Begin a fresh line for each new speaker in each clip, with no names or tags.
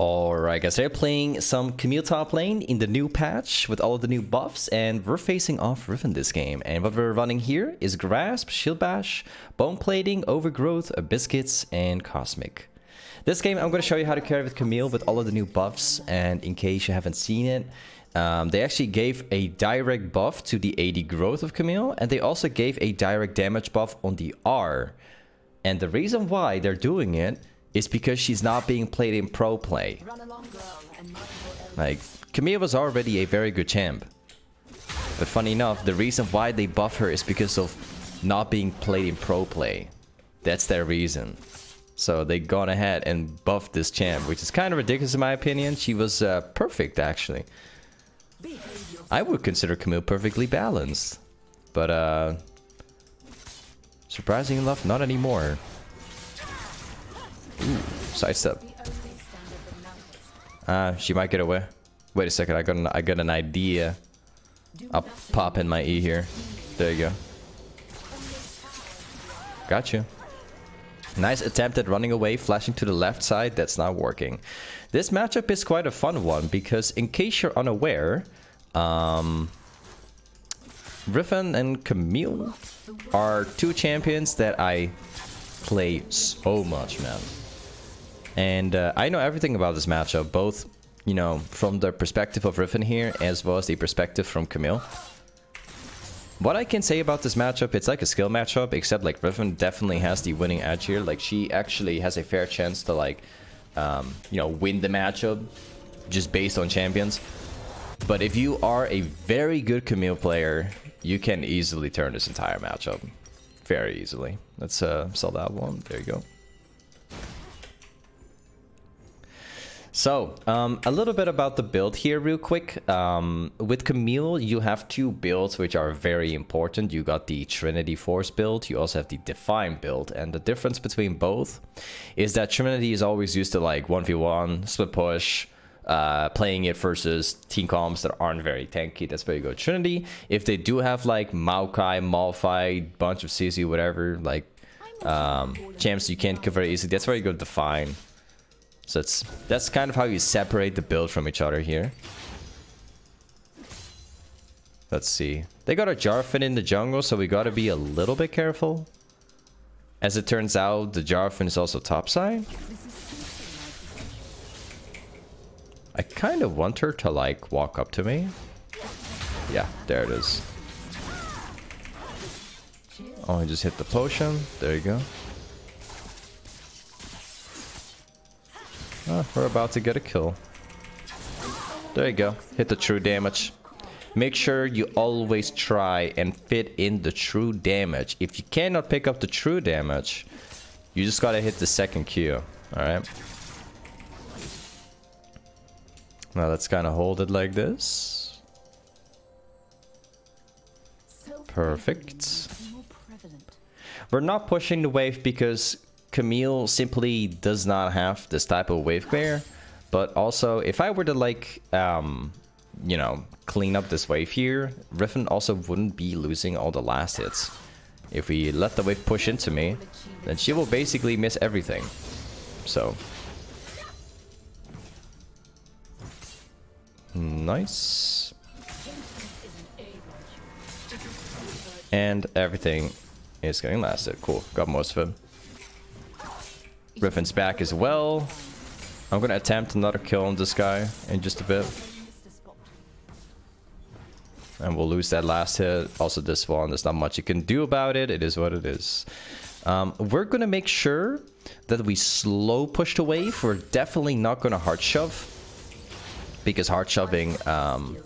Alright guys, they're playing some Camille top lane in the new patch with all of the new buffs and we're facing off Riven this game. And what we're running here is Grasp, Shield Bash, Bone Plating, Overgrowth, Biscuits, and Cosmic. This game I'm going to show you how to carry with Camille with all of the new buffs and in case you haven't seen it, um, they actually gave a direct buff to the AD growth of Camille and they also gave a direct damage buff on the R. And the reason why they're doing it is because she's not being played in pro play. Like, Camille was already a very good champ. But funny enough, the reason why they buff her is because of not being played in pro play. That's their reason. So they gone ahead and buffed this champ, which is kind of ridiculous in my opinion. She was uh, perfect, actually. I would consider Camille perfectly balanced. But, uh... Surprising enough, not anymore. Sidestep. Ah, uh, she might get away. Wait a second, I got an I got an idea. I'll pop in my E here. There you go. Got you. Nice attempt at running away, flashing to the left side. That's not working. This matchup is quite a fun one because in case you're unaware, um, Riven and Camille are two champions that I play so much, man. And uh, I know everything about this matchup, both, you know, from the perspective of Riven here, as well as the perspective from Camille. What I can say about this matchup, it's like a skill matchup, except like Riven definitely has the winning edge here. Like she actually has a fair chance to like, um, you know, win the matchup just based on champions. But if you are a very good Camille player, you can easily turn this entire matchup. Very easily. Let's uh, sell that one. There you go. So, um, a little bit about the build here real quick. Um, with Camille, you have two builds which are very important. You got the Trinity Force build, you also have the Divine build. And the difference between both is that Trinity is always used to like 1v1, split push, uh, playing it versus team comps that aren't very tanky. That's where you go Trinity. If they do have like Maokai, Malphite, bunch of CC, whatever, like um, champs you can't kill very easily, that's where you go Divine. So it's, that's kind of how you separate the build from each other here. Let's see. They got a Jarvan in the jungle, so we gotta be a little bit careful. As it turns out, the Jarvan is also topside. I kind of want her to like walk up to me. Yeah, there it is. Oh, I just hit the potion. There you go. Oh, we're about to get a kill. There you go. Hit the true damage. Make sure you always try and fit in the true damage. If you cannot pick up the true damage, you just gotta hit the second Q. Alright? Now let's kind of hold it like this. Perfect. We're not pushing the wave because Camille simply does not have this type of wave clear. But also, if I were to like, um, you know, clean up this wave here, Riven also wouldn't be losing all the last hits. If we let the wave push into me, then she will basically miss everything. So. Nice. And everything is getting lasted. Cool. Got most of it. Riven's back as well. I'm gonna attempt another kill on this guy in just a bit. And we'll lose that last hit. Also this one, there's not much you can do about it. It is what it is. Um, we're gonna make sure that we slow push the wave. We're definitely not gonna hard shove. Because hard shoving um,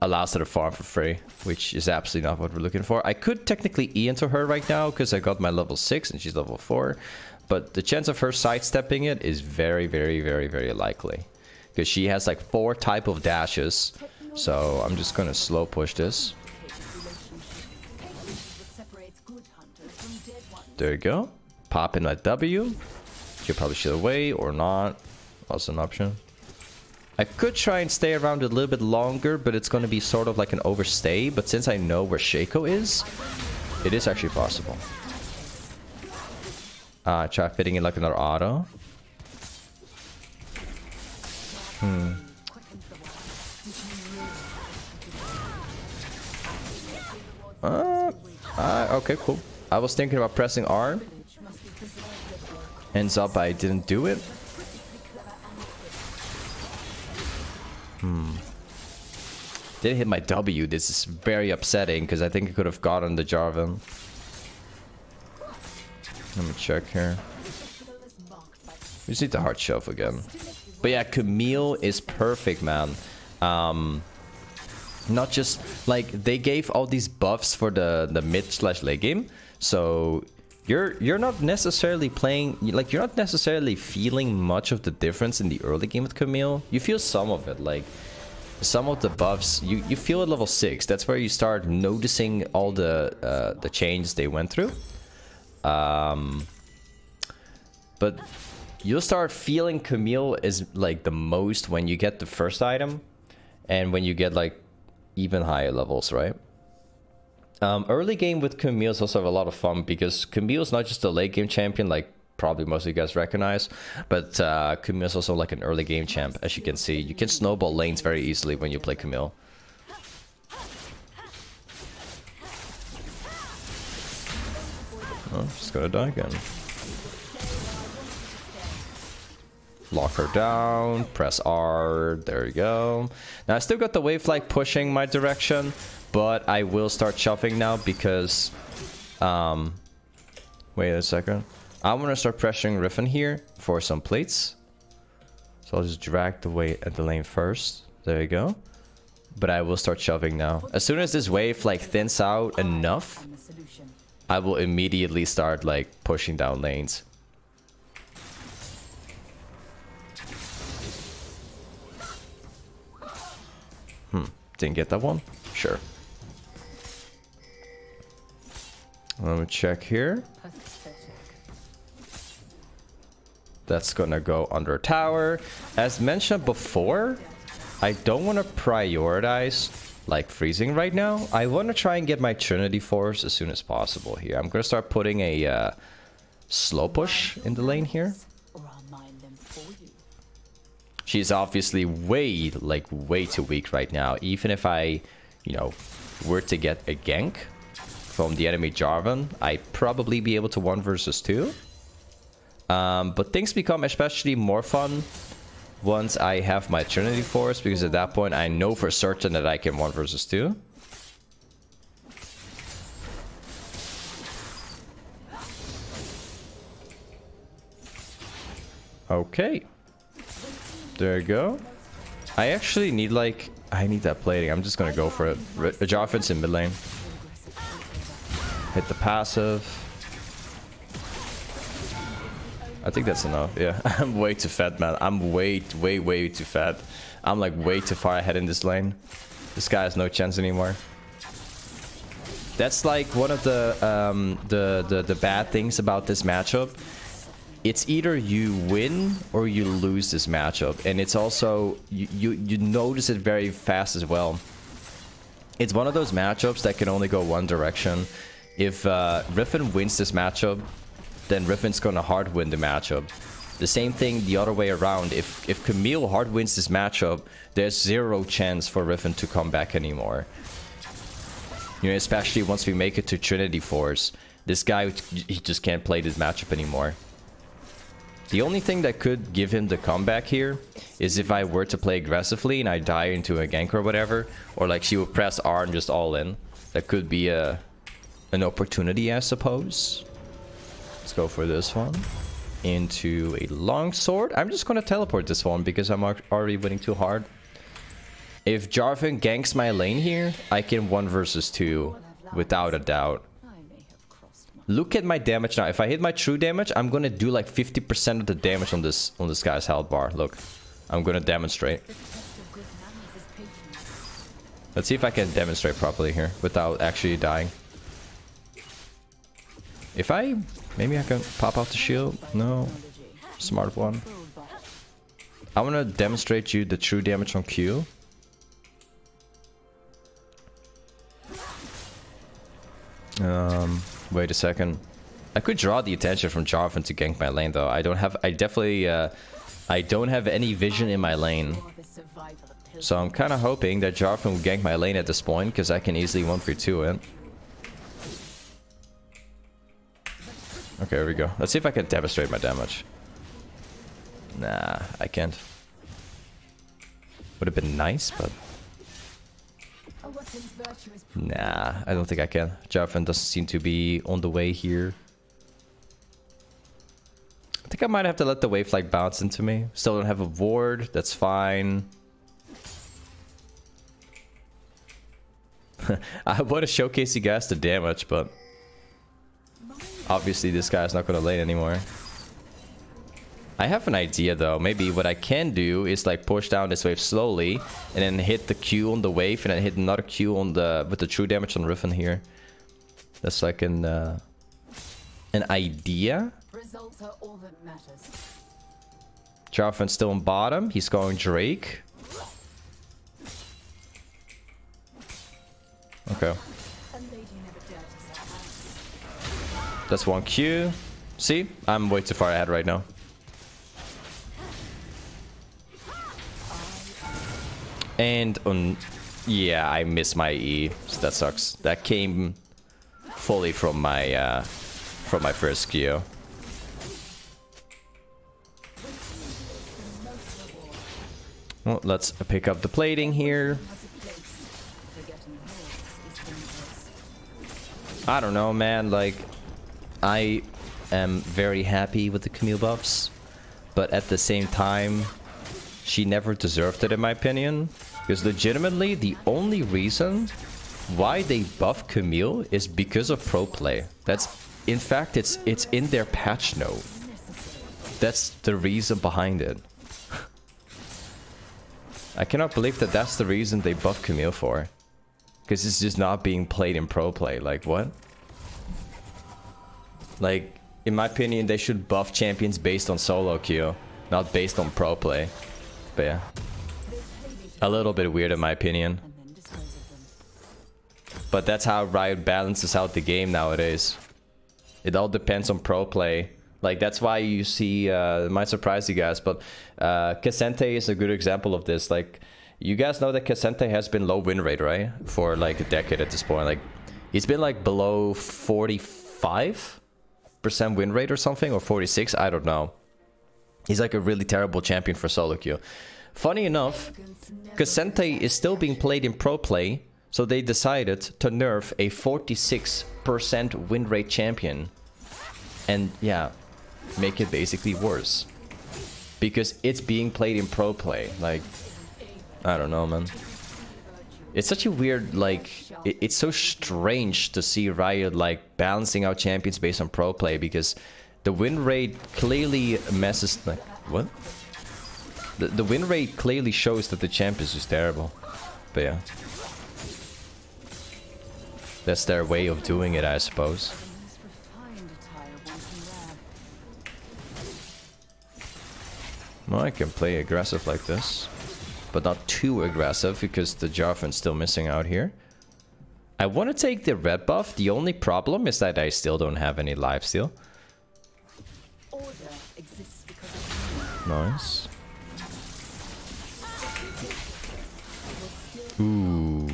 allows her to farm for free, which is absolutely not what we're looking for. I could technically E into her right now because I got my level 6 and she's level 4. But the chance of her sidestepping it is very, very, very, very likely. Because she has like four type of dashes. So I'm just going to slow push this. There you go. Pop in my W. You probably should away or not. Also an option. I could try and stay around a little bit longer, but it's going to be sort of like an overstay. But since I know where Shaco is, it is actually possible. Uh, try fitting in like another auto. Hmm. Uh, uh, okay, cool. I was thinking about pressing R. Ends up I didn't do it. Hmm. Did hit my W. This is very upsetting because I think I could have gotten the Jarvan. Let me check here. We just need the hard shelf again. But yeah, Camille is perfect, man. Um, not just like they gave all these buffs for the the mid slash late game, so you're you're not necessarily playing like you're not necessarily feeling much of the difference in the early game with Camille. You feel some of it, like some of the buffs you you feel at level six. That's where you start noticing all the uh, the changes they went through. Um, but you'll start feeling Camille is like the most when you get the first item, and when you get like even higher levels, right? Um, early game with Camille is also a lot of fun because Camille is not just a late game champion like probably most of you guys recognize, but uh, Camille is also like an early game champ, as you can see. You can snowball lanes very easily when you play Camille. Oh, she's gonna die again. Lock her down, press R, there you go. Now I still got the wave like pushing my direction, but I will start shoving now because, um, wait a second. I want to start pressuring Riven here for some plates. So I'll just drag the weight at the lane first. There you go. But I will start shoving now. As soon as this wave like thins out enough, I will immediately start like pushing down lanes. Hmm, didn't get that one? Sure. Let me check here. That's gonna go under tower. As mentioned before, I don't want to prioritize like freezing right now. I want to try and get my Trinity Force as soon as possible here. I'm gonna start putting a uh, slow push in the lane here. She's obviously way, like, way too weak right now. Even if I, you know, were to get a gank from the enemy Jarvan, I'd probably be able to 1 versus 2. Um, but things become especially more fun once I have my Trinity Force, because at that point I know for certain that I can 1 versus 2. Okay. There you go. I actually need like... I need that plating. I'm just gonna go for it. Jarvan's in mid lane. Hit the passive. I think that's enough, yeah. I'm way too fat, man. I'm way, way, way too fat. I'm like way too far ahead in this lane. This guy has no chance anymore. That's like one of the um, the, the, the bad things about this matchup it's either you win or you lose this matchup and it's also you, you you notice it very fast as well it's one of those matchups that can only go one direction if uh Riven wins this matchup then Riven's gonna hard win the matchup the same thing the other way around if if Camille hard wins this matchup there's zero chance for Riven to come back anymore you know especially once we make it to Trinity Force this guy he just can't play this matchup anymore the only thing that could give him the comeback here is if I were to play aggressively and I die into a gank or whatever. Or like she would press R and just all in. That could be a an opportunity, I suppose. Let's go for this one. Into a long sword. I'm just going to teleport this one because I'm already winning too hard. If Jarvan ganks my lane here, I can 1 versus 2 without a doubt. Look at my damage now. If I hit my true damage, I'm gonna do like 50% of the damage on this on this guy's health bar. Look, I'm gonna demonstrate. Let's see if I can demonstrate properly here without actually dying. If I... Maybe I can pop off the shield? No. Smart one. I want to demonstrate you the true damage on Q. Um, Wait a second. I could draw the attention from Jarvan to gank my lane though. I don't have I definitely uh I don't have any vision in my lane So I'm kind of hoping that Jarvan will gank my lane at this point, because I can easily 1v2 it. Okay, here we go. Let's see if I can demonstrate my damage. Nah, I can't. Would have been nice, but... Nah, I don't think I can. Jarvan doesn't seem to be on the way here. I think I might have to let the wave like bounce into me. Still don't have a ward, that's fine. I want to showcase you guys the damage, but obviously this guy's not going to lane anymore. I have an idea though. Maybe what I can do is like push down this wave slowly and then hit the Q on the wave and then hit another Q on the with the true damage on Riven here. That's like an uh, an idea. Results are all that matters. Jarvan's still on bottom. He's going Drake. Okay. That's one Q. See? I'm way too far ahead right now. And on... Yeah, I missed my E. So that sucks. That came fully from my uh, from my first Q. Well, let's pick up the plating here. I don't know, man. Like, I am very happy with the Camille buffs, but at the same time, she never deserved it in my opinion. Because legitimately, the only reason why they buff Camille is because of pro play. That's, in fact, it's it's in their patch note. That's the reason behind it. I cannot believe that that's the reason they buff Camille for. Because it's just not being played in pro play. Like, what? Like, in my opinion, they should buff champions based on solo queue, not based on pro play. But yeah. A little bit weird in my opinion. But that's how Riot balances out the game nowadays. It all depends on pro play. Like, that's why you see, uh, it might surprise you guys, but uh, K'Sante is a good example of this. Like, you guys know that K'Sante has been low win rate, right? For like a decade at this point. Like, he's been like below 45% win rate or something, or 46, I don't know. He's like a really terrible champion for solo queue. Funny enough, K'Sante is still being played in pro play, so they decided to nerf a 46% win rate champion. And yeah, make it basically worse. Because it's being played in pro play. Like, I don't know, man. It's such a weird, like, it, it's so strange to see Riot, like, balancing out champions based on pro play because the win rate clearly messes, like, what? The, the win rate clearly shows that the champ is just terrible. But yeah. That's their way of doing it, I suppose. Well, I can play aggressive like this. But not too aggressive, because the Jarvan's still missing out here. I want to take the red buff. The only problem is that I still don't have any lifesteal. Nice. Ooh,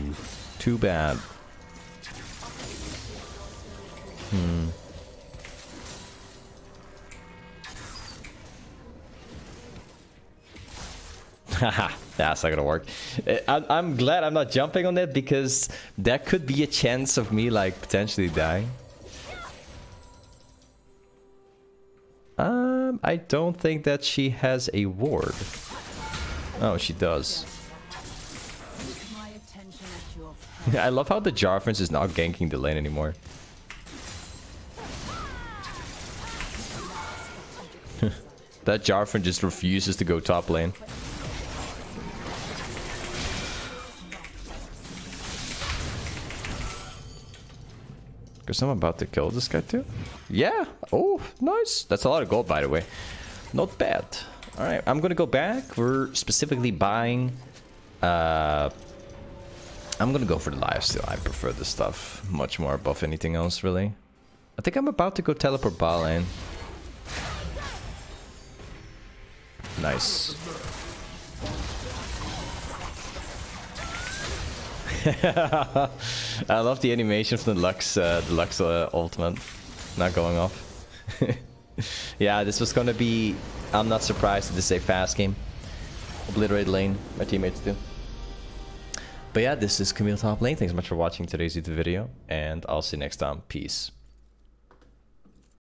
too bad. Hmm. that's not gonna work. Uh, I'm glad I'm not jumping on that because that could be a chance of me like potentially dying. Um, I don't think that she has a ward. Oh, she does. I love how the Jarvan's is not ganking the lane anymore. that Jarvan just refuses to go top lane. Because I'm about to kill this guy too. Yeah. Oh, nice. That's a lot of gold, by the way. Not bad. All right, I'm gonna go back. We're specifically buying uh, I'm gonna go for the live lifesteal. I prefer this stuff much more above anything else, really. I think I'm about to go teleport ball lane. Nice. I love the animation from the Lux, uh, the Lux uh, ultimate not going off. yeah, this was gonna be. I'm not surprised this is a fast game. Obliterate lane, my teammates do. But yeah, this is Camille Top Lane. Thanks so much for watching today's YouTube video, and I'll see you next time. Peace.